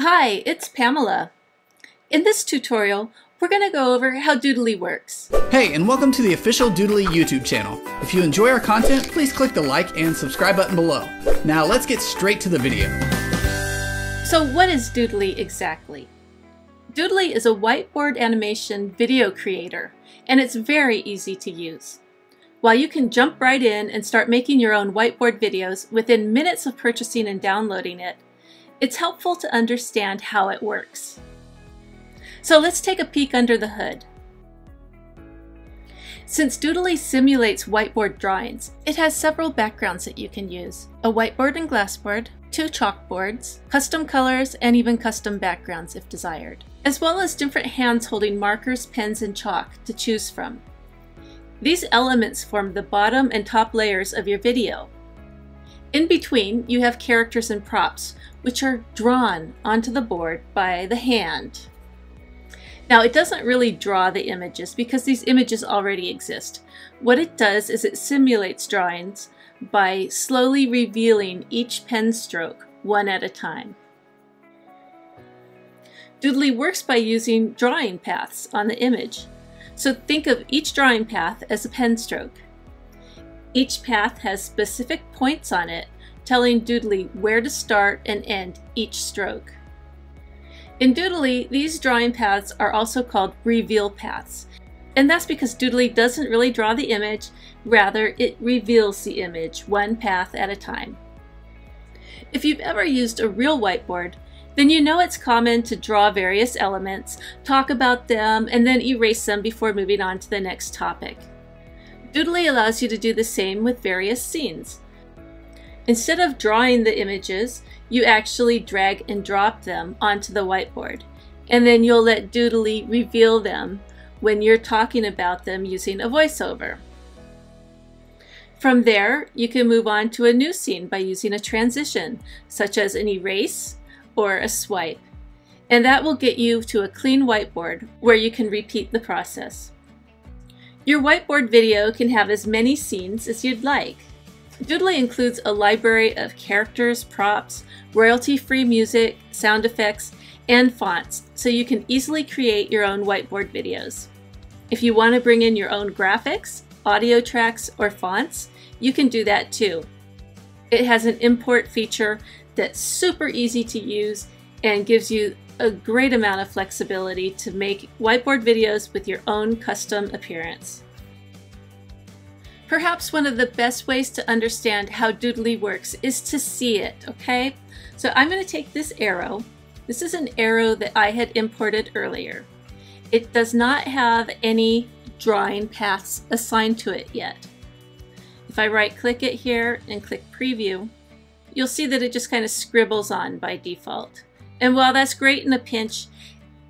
Hi, it's Pamela. In this tutorial, we're going to go over how Doodly works. Hey, and welcome to the official Doodly YouTube channel. If you enjoy our content, please click the like and subscribe button below. Now let's get straight to the video. So what is Doodly exactly? Doodly is a whiteboard animation video creator, and it's very easy to use. While you can jump right in and start making your own whiteboard videos within minutes of purchasing and downloading it, it's helpful to understand how it works. So let's take a peek under the hood. Since Doodly simulates whiteboard drawings, it has several backgrounds that you can use. A whiteboard and glassboard, two chalkboards, custom colors, and even custom backgrounds if desired, as well as different hands holding markers, pens, and chalk to choose from. These elements form the bottom and top layers of your video. In between, you have characters and props, which are drawn onto the board by the hand. Now, it doesn't really draw the images because these images already exist. What it does is it simulates drawings by slowly revealing each pen stroke one at a time. Doodly works by using drawing paths on the image. So think of each drawing path as a pen stroke. Each path has specific points on it telling Doodly where to start and end each stroke. In Doodly, these drawing paths are also called reveal paths, and that's because Doodly doesn't really draw the image, rather it reveals the image one path at a time. If you've ever used a real whiteboard, then you know it's common to draw various elements, talk about them, and then erase them before moving on to the next topic. Doodly allows you to do the same with various scenes. Instead of drawing the images, you actually drag and drop them onto the whiteboard. And then you'll let Doodly reveal them when you're talking about them using a voiceover. From there, you can move on to a new scene by using a transition, such as an erase or a swipe. And that will get you to a clean whiteboard where you can repeat the process. Your whiteboard video can have as many scenes as you'd like. Doodly includes a library of characters, props, royalty-free music, sound effects, and fonts, so you can easily create your own whiteboard videos. If you want to bring in your own graphics, audio tracks, or fonts, you can do that too. It has an import feature that's super easy to use and gives you a great amount of flexibility to make whiteboard videos with your own custom appearance. Perhaps one of the best ways to understand how Doodly works is to see it, okay? So I'm going to take this arrow. This is an arrow that I had imported earlier. It does not have any drawing paths assigned to it yet. If I right click it here and click preview, you'll see that it just kind of scribbles on by default. And while that's great in a pinch,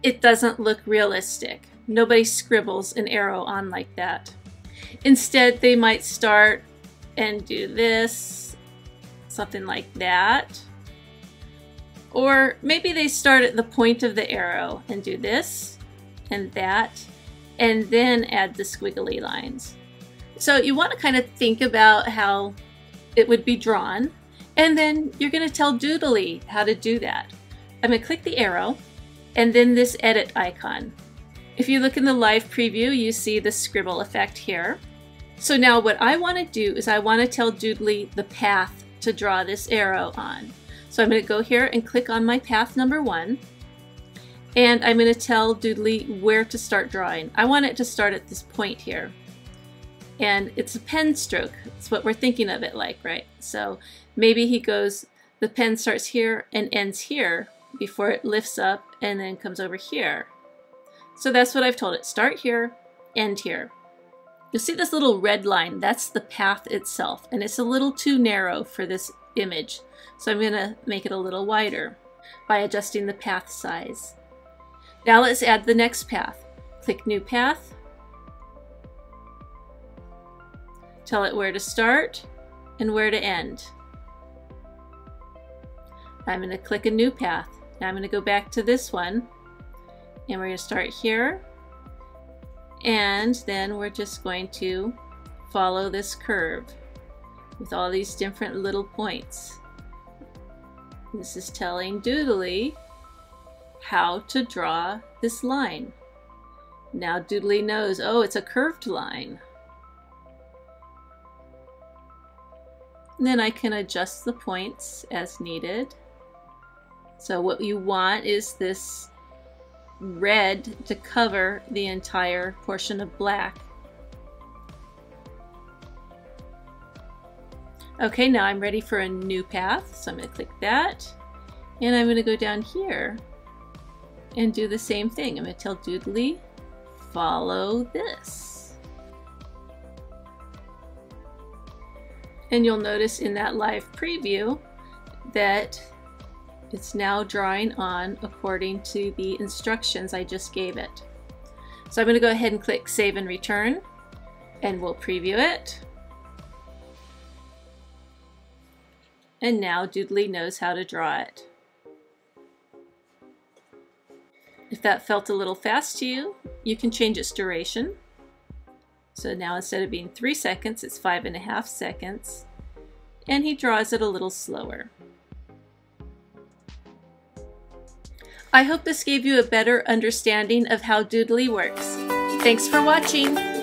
it doesn't look realistic. Nobody scribbles an arrow on like that. Instead, they might start and do this, something like that. Or maybe they start at the point of the arrow and do this and that, and then add the squiggly lines. So you want to kind of think about how it would be drawn, and then you're going to tell Doodly how to do that. I'm going to click the arrow, and then this edit icon. If you look in the live preview, you see the scribble effect here. So now what I want to do is I want to tell Doodly the path to draw this arrow on. So I'm going to go here and click on my path number one. And I'm going to tell Doodly where to start drawing. I want it to start at this point here. And it's a pen stroke. That's what we're thinking of it like, right? So maybe he goes, the pen starts here and ends here before it lifts up and then comes over here. So that's what I've told it. Start here, end here. You'll see this little red line, that's the path itself, and it's a little too narrow for this image. So I'm gonna make it a little wider by adjusting the path size. Now let's add the next path. Click New Path. Tell it where to start and where to end. I'm going to click a new path. Now I'm going to go back to this one and we're going to start here and then we're just going to follow this curve with all these different little points. This is telling Doodly how to draw this line. Now Doodly knows, oh, it's a curved line. And then I can adjust the points as needed. So what you want is this red to cover the entire portion of black. Okay, now I'm ready for a new path, so I'm going to click that. And I'm going to go down here and do the same thing. I'm going to tell Doodly, follow this. And you'll notice in that live preview that it's now drawing on according to the instructions I just gave it. So I'm going to go ahead and click Save and Return, and we'll preview it. And now Doodly knows how to draw it. If that felt a little fast to you, you can change its duration. So now instead of being three seconds, it's five and a half seconds. And he draws it a little slower. I hope this gave you a better understanding of how Doodly works. Thanks for watching!